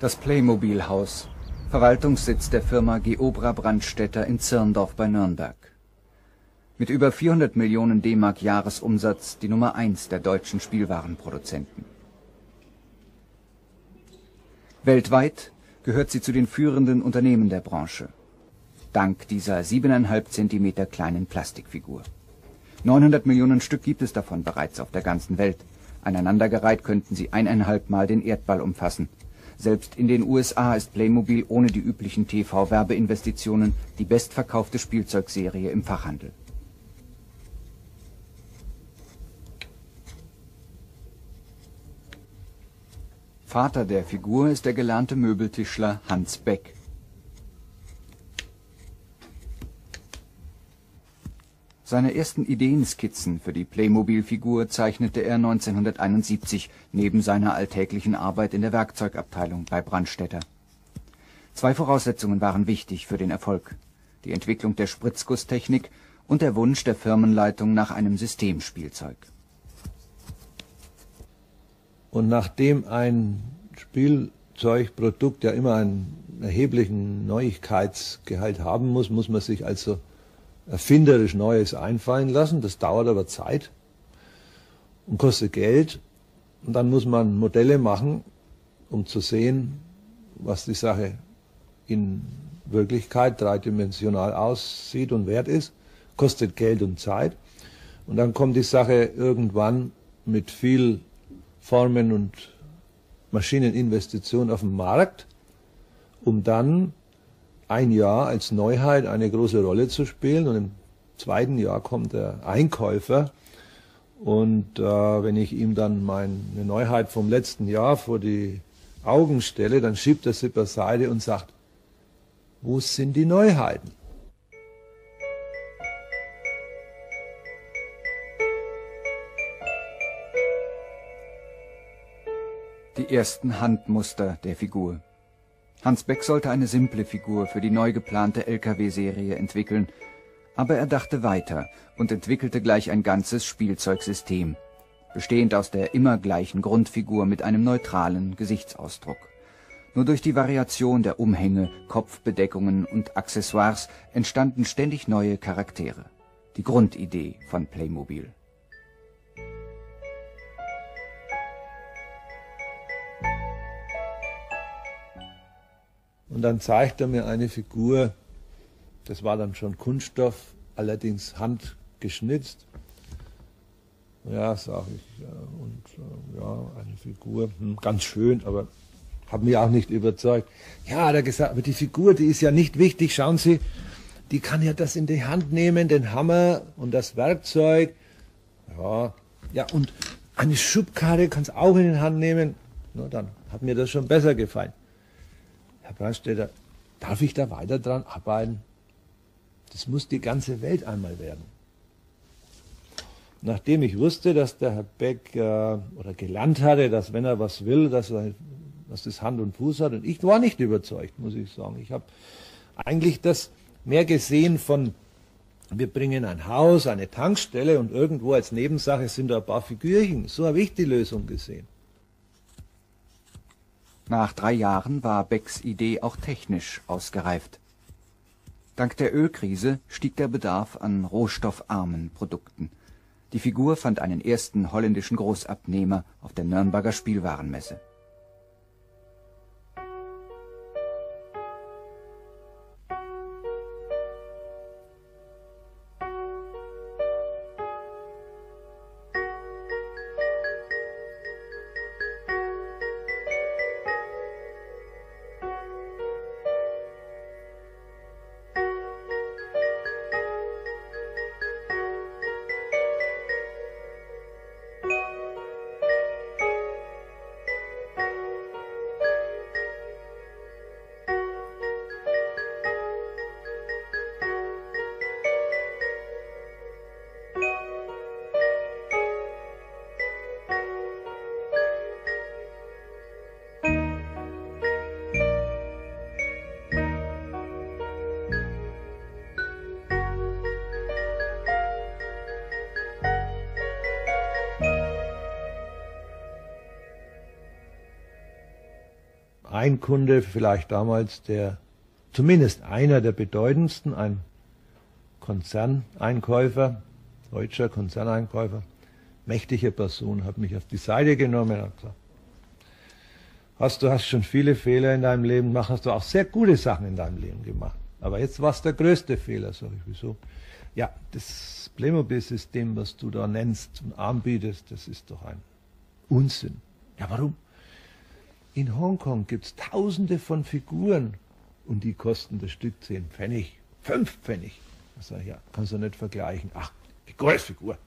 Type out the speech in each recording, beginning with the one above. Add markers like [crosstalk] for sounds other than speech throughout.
Das Playmobil-Haus, Verwaltungssitz der Firma Geobra Brandstätter in Zirndorf bei Nürnberg. Mit über 400 Millionen DM Jahresumsatz die Nummer Eins der deutschen Spielwarenproduzenten. Weltweit gehört sie zu den führenden Unternehmen der Branche. Dank dieser 7,5 Zentimeter kleinen Plastikfigur. 900 Millionen Stück gibt es davon bereits auf der ganzen Welt. Aneinandergereiht könnten sie eineinhalb Mal den Erdball umfassen. Selbst in den USA ist Playmobil ohne die üblichen TV-Werbeinvestitionen die bestverkaufte Spielzeugserie im Fachhandel. Vater der Figur ist der gelernte Möbeltischler Hans Beck. Seine ersten Ideenskizzen für die Playmobil-Figur zeichnete er 1971 neben seiner alltäglichen Arbeit in der Werkzeugabteilung bei Brandstätter. Zwei Voraussetzungen waren wichtig für den Erfolg: die Entwicklung der Spritzgusstechnik und der Wunsch der Firmenleitung nach einem Systemspielzeug. Und nachdem ein Spielzeugprodukt ja immer einen erheblichen Neuigkeitsgehalt haben muss, muss man sich also erfinderisch Neues einfallen lassen. Das dauert aber Zeit und kostet Geld. Und dann muss man Modelle machen, um zu sehen, was die Sache in Wirklichkeit dreidimensional aussieht und wert ist. Kostet Geld und Zeit. Und dann kommt die Sache irgendwann mit viel Formen und Maschineninvestitionen auf den Markt, um dann ein Jahr als Neuheit eine große Rolle zu spielen und im zweiten Jahr kommt der Einkäufer und äh, wenn ich ihm dann meine Neuheit vom letzten Jahr vor die Augen stelle, dann schiebt er sie beiseite und sagt, wo sind die Neuheiten? Die ersten Handmuster der Figur Hans Beck sollte eine simple Figur für die neu geplante LKW-Serie entwickeln, aber er dachte weiter und entwickelte gleich ein ganzes Spielzeugsystem, bestehend aus der immer gleichen Grundfigur mit einem neutralen Gesichtsausdruck. Nur durch die Variation der Umhänge, Kopfbedeckungen und Accessoires entstanden ständig neue Charaktere. Die Grundidee von Playmobil Und dann zeigt er mir eine Figur, das war dann schon Kunststoff, allerdings handgeschnitzt. Ja, sage ich. Und äh, ja, eine Figur, hm, ganz schön, aber hat mich auch nicht überzeugt. Ja, hat er gesagt, aber die Figur, die ist ja nicht wichtig. Schauen Sie, die kann ja das in die Hand nehmen, den Hammer und das Werkzeug. Ja, ja und eine Schubkarre kann es auch in die Hand nehmen. Na, dann hat mir das schon besser gefallen. Herr Brandstätter, darf ich da weiter dran arbeiten? Das muss die ganze Welt einmal werden. Nachdem ich wusste, dass der Herr Beck äh, oder gelernt hatte, dass wenn er was will, dass, er, dass das Hand und Fuß hat, und ich war nicht überzeugt, muss ich sagen. Ich habe eigentlich das mehr gesehen von, wir bringen ein Haus, eine Tankstelle und irgendwo als Nebensache sind da ein paar Figürchen. So habe ich die Lösung gesehen. Nach drei Jahren war Becks Idee auch technisch ausgereift. Dank der Ölkrise stieg der Bedarf an rohstoffarmen Produkten. Die Figur fand einen ersten holländischen Großabnehmer auf der Nürnberger Spielwarenmesse ein Kunde, vielleicht damals der, zumindest einer der bedeutendsten, ein Konzerneinkäufer, deutscher Konzerneinkäufer, mächtige Person, hat mich auf die Seite genommen und gesagt, hast, du hast schon viele Fehler in deinem Leben gemacht, hast du auch sehr gute Sachen in deinem Leben gemacht. Aber jetzt war es der größte Fehler, sage ich, wieso? Ja, das Playmobil-System, was du da nennst und anbietest, das ist doch ein Unsinn. Ja, warum? In Hongkong gibt es tausende von Figuren und die kosten das Stück 10 Pfennig, 5 Pfennig. Da sage ich, ja, kannst du nicht vergleichen. Ach, Figur ist Figur.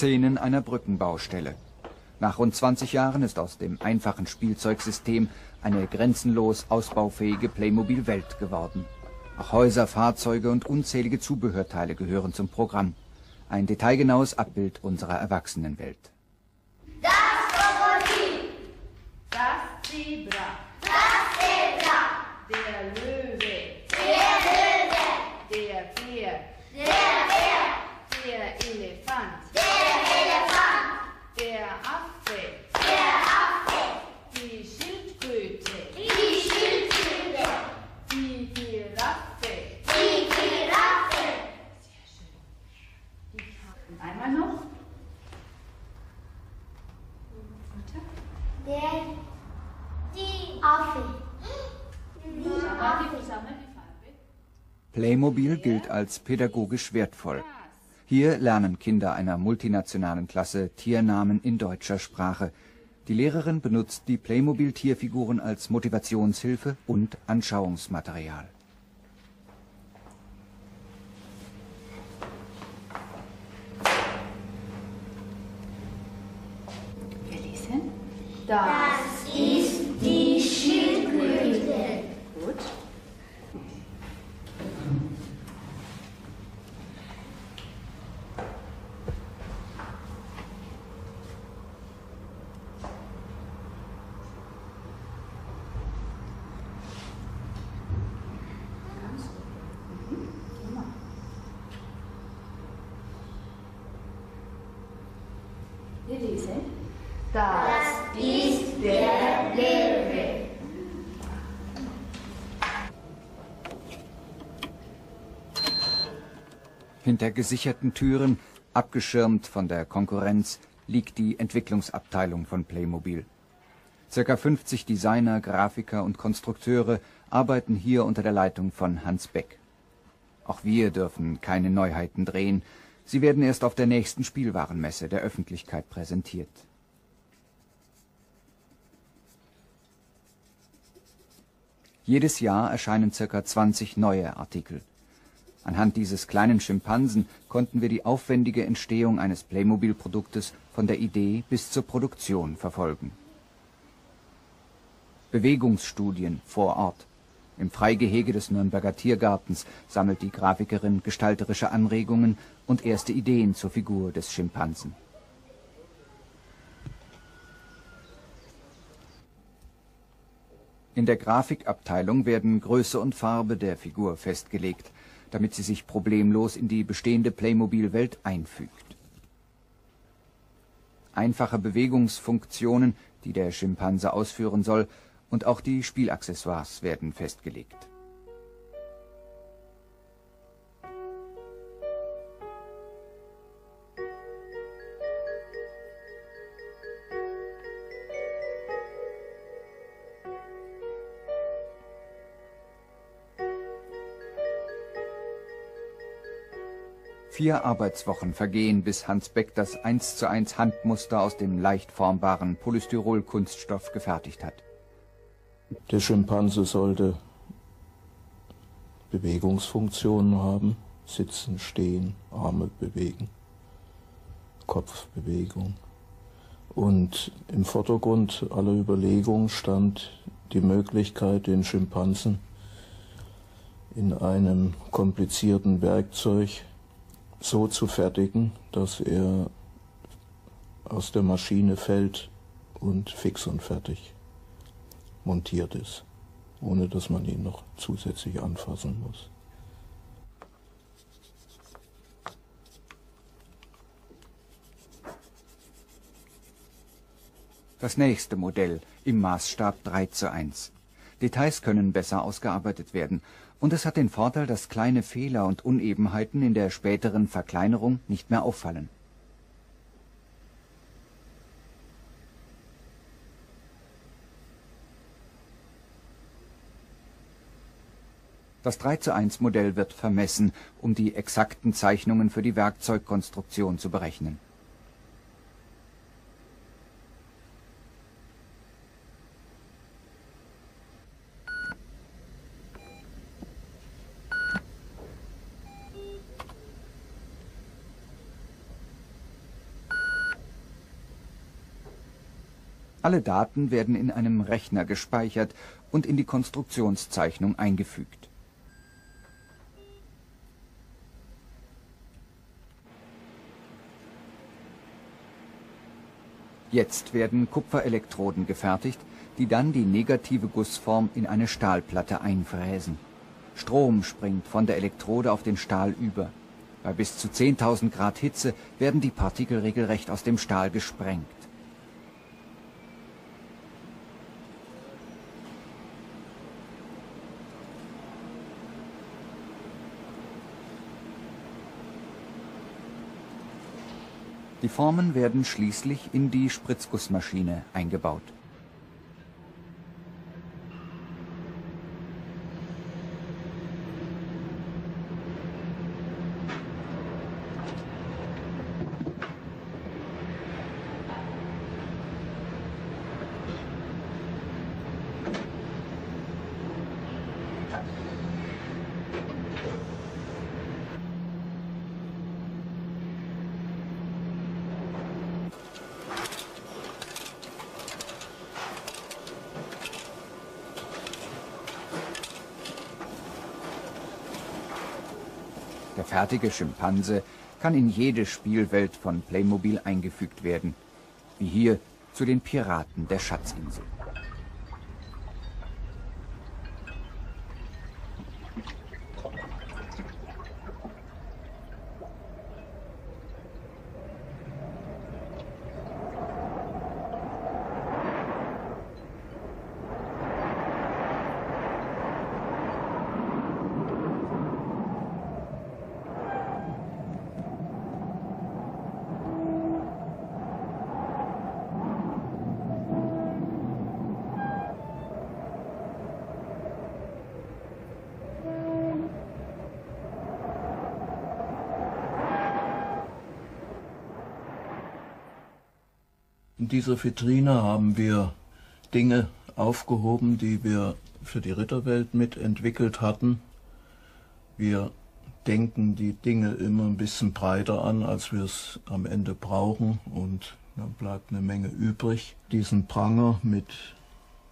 Szenen einer Brückenbaustelle. Nach rund 20 Jahren ist aus dem einfachen Spielzeugsystem eine grenzenlos ausbaufähige Playmobil-Welt geworden. Auch Häuser, Fahrzeuge und unzählige Zubehörteile gehören zum Programm. Ein detailgenaues Abbild unserer Erwachsenenwelt. Das Krokodil, das Zebra, das Zebra, der Löwe, der Bär, der Bär, der Elefant, der Elefant, der Affe, der Affe, die Schildkröte, die Schildkröte, die Giraffe, die Giraffe. Sehr schön. Die Ka- Und einmal noch. Der, die Affe. Zusammen, zusammen die Farbe. Playmobil gilt als pädagogisch wertvoll. Hier lernen Kinder einer multinationalen Klasse Tiernamen in deutscher Sprache. Die Lehrerin benutzt die Playmobil-Tierfiguren als Motivationshilfe und Anschauungsmaterial. Lesen. Das Ist die Schildkröte. gut. Wir lesen. Das ist der Löwe. Hinter gesicherten Türen, abgeschirmt von der Konkurrenz, liegt die Entwicklungsabteilung von Playmobil. Circa 50 Designer, Grafiker und Konstrukteure arbeiten hier unter der Leitung von Hans Beck. Auch wir dürfen keine Neuheiten drehen. Sie werden erst auf der nächsten Spielwarenmesse der Öffentlichkeit präsentiert. Jedes Jahr erscheinen circa 20 neue Artikel. Anhand dieses kleinen Schimpansen konnten wir die aufwendige Entstehung eines Playmobil-Produktes von der Idee bis zur Produktion verfolgen. Bewegungsstudien vor Ort. Im Freigehege des Nürnberger Tiergartens sammelt die Grafikerin gestalterische Anregungen und erste Ideen zur Figur des Schimpansen. In der Grafikabteilung werden Größe und Farbe der Figur festgelegt, damit sie sich problemlos in die bestehende Playmobil-Welt einfügt. einfache Bewegungsfunktionen, die der Schimpanse ausführen soll, und auch die Spielaccessoires werden festgelegt. Vier Arbeitswochen vergehen, bis Hans Beck das 1 zu 1 Handmuster aus dem leicht formbaren Polystyrol-Kunststoff gefertigt hat. Der Schimpanse sollte Bewegungsfunktionen haben, sitzen, stehen, Arme bewegen, Kopfbewegung. Und im Vordergrund aller Überlegungen stand die Möglichkeit, den Schimpansen in einem komplizierten Werkzeug so zu fertigen, dass er aus der Maschine fällt und fix und fertig montiert ist, ohne dass man ihn noch zusätzlich anfassen muss. Das nächste Modell im Maßstab 3 zu 1. Details können besser ausgearbeitet werden und es hat den Vorteil, dass kleine Fehler und Unebenheiten in der späteren Verkleinerung nicht mehr auffallen. Das 3 zu 1 Modell wird vermessen, um die exakten Zeichnungen für die Werkzeugkonstruktion zu berechnen Alle Daten werden in einem Rechner gespeichert und in die Konstruktionszeichnung eingefügt. Jetzt werden Kupferelektroden gefertigt, die dann die negative Gussform in eine Stahlplatte einfräsen. Strom springt von der Elektrode auf den Stahl über. Bei bis zu 10.000 Grad Hitze werden die Partikel regelrecht aus dem Stahl gesprengt. Die Formen werden schließlich in die Spritzgussmaschine eingebaut Der fertige Schimpanse kann in jede Spielwelt von Playmobil eingefügt werden, wie hier zu den Piraten der Schatzinsel. Dieser Vitrine haben wir Dinge aufgehoben, die wir für die Ritterwelt mitentwickelt hatten. Wir denken die Dinge immer ein bisschen breiter an, als wir es am Ende brauchen und dann bleibt eine Menge übrig. Diesen Pranger mit,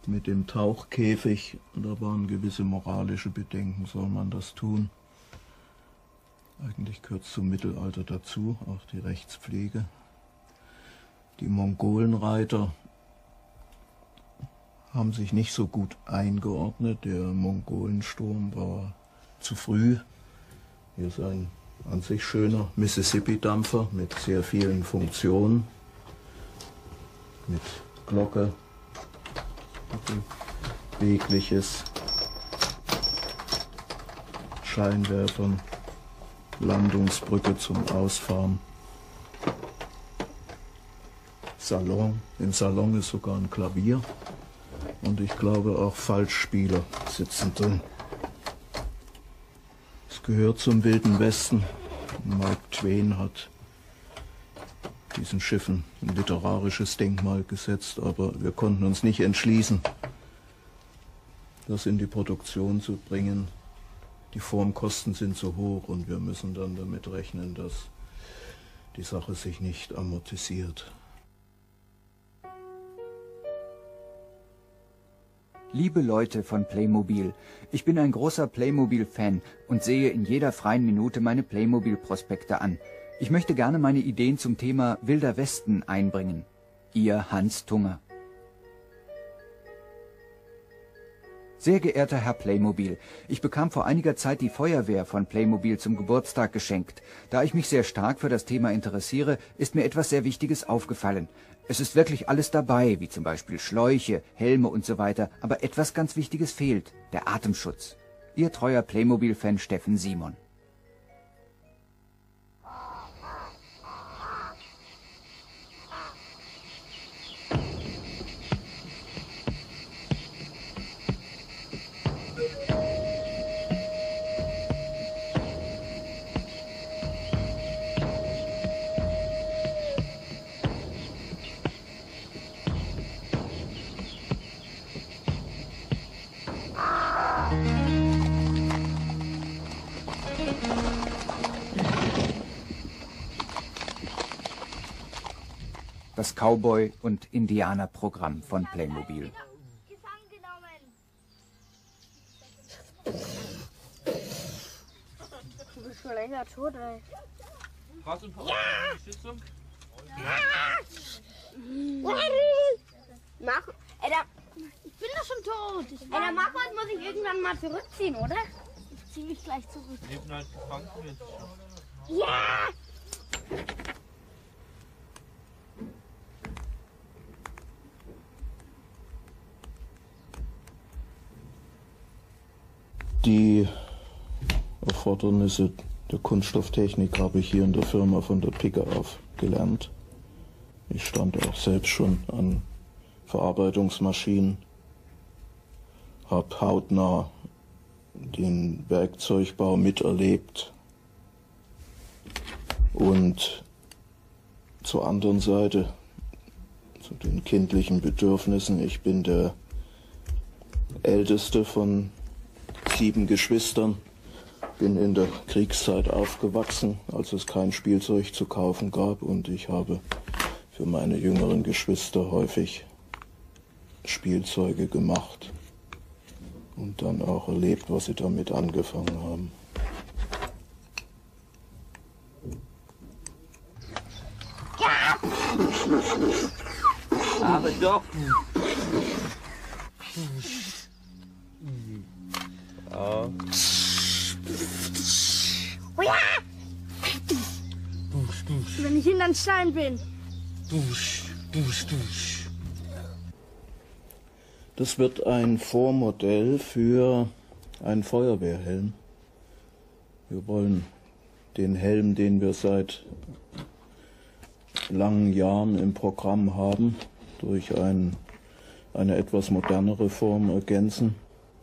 mit dem Tauchkäfig, da waren gewisse moralische Bedenken, soll man das tun? Eigentlich gehört es zum Mittelalter dazu, auch die Rechtspflege. Die Mongolenreiter haben sich nicht so gut eingeordnet. Der Mongolensturm war zu früh. Hier ist ein an sich schöner Mississippi-Dampfer mit sehr vielen Funktionen. mit Glocke, bewegliches Scheinwerfern, Landungsbrücke zum Ausfahren. Salon. Im Salon ist sogar ein Klavier und ich glaube auch Falschspieler sitzen drin. Es gehört zum Wilden Westen. Mark Twain hat diesen Schiffen ein literarisches Denkmal gesetzt, aber wir konnten uns nicht entschließen, das in die Produktion zu bringen. Die Formkosten sind zu hoch und wir müssen dann damit rechnen, dass die Sache sich nicht amortisiert. Liebe Leute von Playmobil, ich bin ein großer Playmobil-Fan und sehe in jeder freien Minute meine Playmobil-Prospekte an. Ich möchte gerne meine Ideen zum Thema Wilder Westen einbringen. Ihr Hans Tunger. Sehr geehrter Herr Playmobil, ich bekam vor einiger Zeit die Feuerwehr von Playmobil zum Geburtstag geschenkt. Da ich mich sehr stark für das Thema interessiere, ist mir etwas sehr Wichtiges aufgefallen. Es ist wirklich alles dabei, wie zum Beispiel Schläuche, Helme und so weiter, aber etwas ganz Wichtiges fehlt, der Atemschutz. Ihr treuer Playmobil-Fan Steffen Simon. Das Cowboy- und Indianerprogramm von Playmobil. Du bist schon länger tot, ey. Brauchst du ein paar ja! Unterstützung? Mach. Ey, da, ich bin doch schon tot. ey, der Marco muss ich irgendwann mal zurückziehen, oder? Ich zieh mich gleich zurück. Neben halt gefangen wird. Ja! Die Erfordernisse der Kunststofftechnik habe ich hier in der Firma von der Picke auf gelernt. Ich stand auch selbst schon an Verarbeitungsmaschinen, habe hautnah den Werkzeugbau miterlebt und zur anderen Seite, zu den kindlichen Bedürfnissen, ich bin der älteste von sieben Geschwistern, bin in der Kriegszeit aufgewachsen, als es kein Spielzeug zu kaufen gab und ich habe für meine jüngeren Geschwister häufig Spielzeuge gemacht und dann auch erlebt, was sie damit angefangen haben. Aber doch. Ja! Wenn ich hinter den Stein bin. Dusch, dusch, dusch. Das wird ein Vormodell für einen Feuerwehrhelm. Wir wollen den Helm, den wir seit langen Jahren im Programm haben, durch ein, eine etwas modernere Form ergänzen.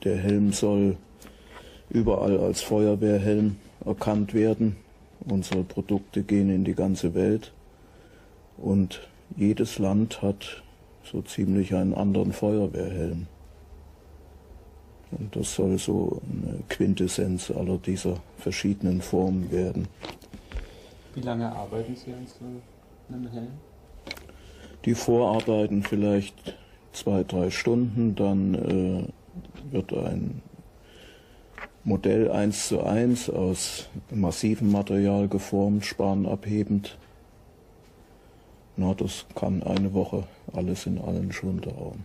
Der Helm soll überall als Feuerwehrhelm erkannt werden. Unsere Produkte gehen in die ganze Welt und jedes Land hat so ziemlich einen anderen Feuerwehrhelm. Und das soll so eine Quintessenz aller dieser verschiedenen Formen werden. Wie lange arbeiten Sie an so einem Helm? Die Vorarbeiten vielleicht zwei, drei Stunden, dann äh, wird ein Modell 1 zu 1 aus massivem Material geformt, spanabhebend. Na, das kann eine Woche alles in allem schon dauern.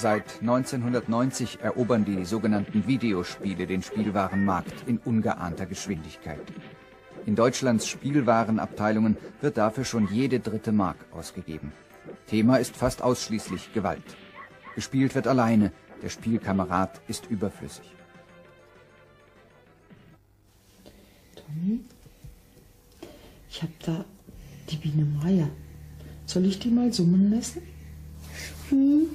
Seit 1990 erobern die sogenannten Videospiele den Spielwarenmarkt in ungeahnter Geschwindigkeit. In Deutschlands Spielwarenabteilungen wird dafür schon jede dritte Mark ausgegeben. Thema ist fast ausschließlich Gewalt. Gespielt wird alleine, der Spielkamerad ist überflüssig. Tommy, ich habe da die Biene Meier. Soll ich die mal summen lassen? Hm.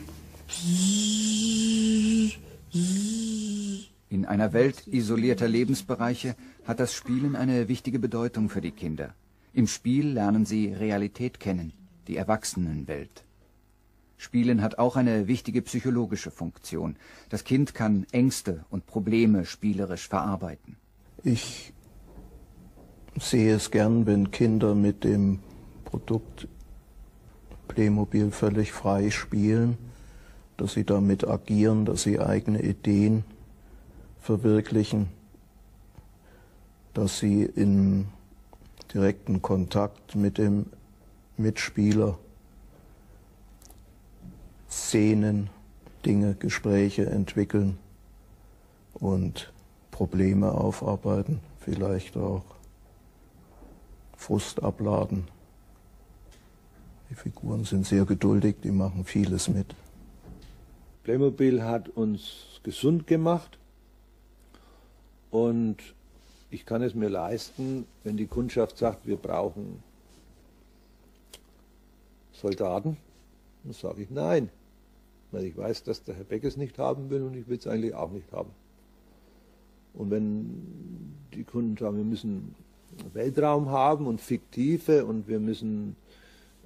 In einer Welt isolierter Lebensbereiche hat das Spielen eine wichtige Bedeutung für die Kinder. Im Spiel lernen sie Realität kennen, die Erwachsenenwelt. Spielen hat auch eine wichtige psychologische Funktion. Das Kind kann Ängste und Probleme spielerisch verarbeiten. Ich sehe es gern, wenn Kinder mit dem Produkt Playmobil völlig frei spielen, dass sie damit agieren, dass sie eigene Ideen verwirklichen, dass sie in direkten Kontakt mit dem Mitspieler Szenen, Dinge, Gespräche entwickeln und Probleme aufarbeiten, vielleicht auch Frust abladen. Die Figuren sind sehr geduldig, die machen vieles mit. Playmobil hat uns gesund gemacht und ich kann es mir leisten, wenn die Kundschaft sagt, wir brauchen Soldaten, dann sage ich nein, weil ich weiß, dass der Herr Beck es nicht haben will und ich will es eigentlich auch nicht haben. Und wenn die Kunden sagen, wir müssen Weltraum haben und fiktive und wir müssen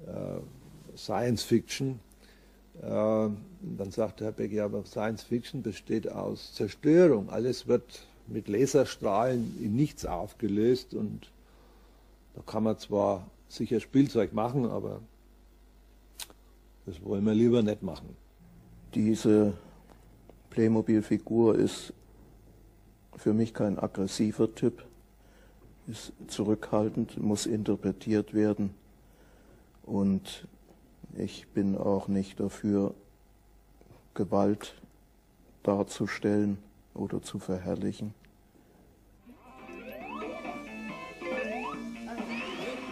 äh, Science Fiction, dann sagt Herr Beck, aber Science Fiction besteht aus Zerstörung. Alles wird mit Laserstrahlen in nichts aufgelöst und da kann man zwar sicher Spielzeug machen, aber das wollen wir lieber nicht machen. Diese Playmobil-Figur ist für mich kein aggressiver Typ, ist zurückhaltend, muss interpretiert werden und ich bin auch nicht dafür, Gewalt darzustellen oder zu verherrlichen.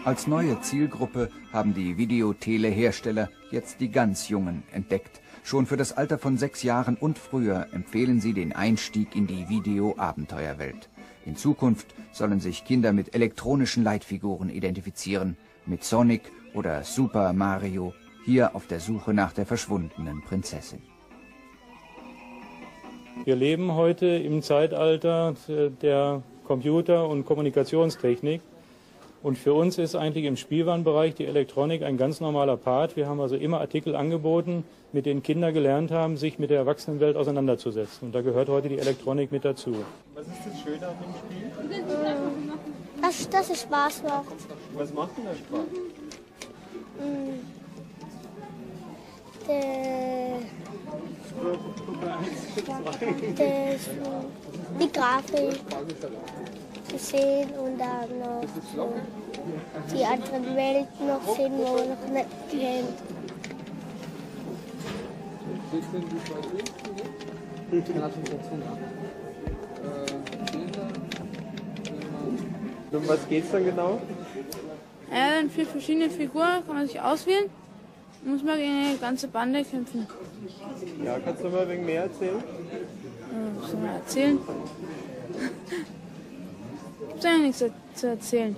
Als neue Zielgruppe haben die Videotelehersteller jetzt die ganz Jungen entdeckt. Schon für das Alter von sechs Jahren und früher empfehlen sie den Einstieg in die Video-Abenteuerwelt. In Zukunft sollen sich Kinder mit elektronischen Leitfiguren identifizieren, mit Sonic oder Super Mario, hier auf der Suche nach der verschwundenen Prinzessin. Wir leben heute im Zeitalter der Computer- und Kommunikationstechnik. Und für uns ist eigentlich im Spielwarenbereich die Elektronik ein ganz normaler Part. Wir haben also immer Artikel angeboten, mit denen Kinder gelernt haben, sich mit der Erwachsenenwelt auseinanderzusetzen. Und da gehört heute die Elektronik mit dazu. Was ist das Schöne an dem Spiel? Dass, dass es Spaß macht. Was macht denn da Spaß? Mm. Das, die Grafik zu sehen und dann noch so die anderen Welten noch sehen, wo man noch nicht kennt. Um was geht's dann genau? Ja, dann vier verschiedene Figuren kann man sich auswählen. Muss man gegen eine ganze Bande kämpfen. Ja, kannst du mal ein wenig mehr erzählen? Äh, was soll man erzählen? [laughs] Gibt's eigentlich nichts zu erzählen.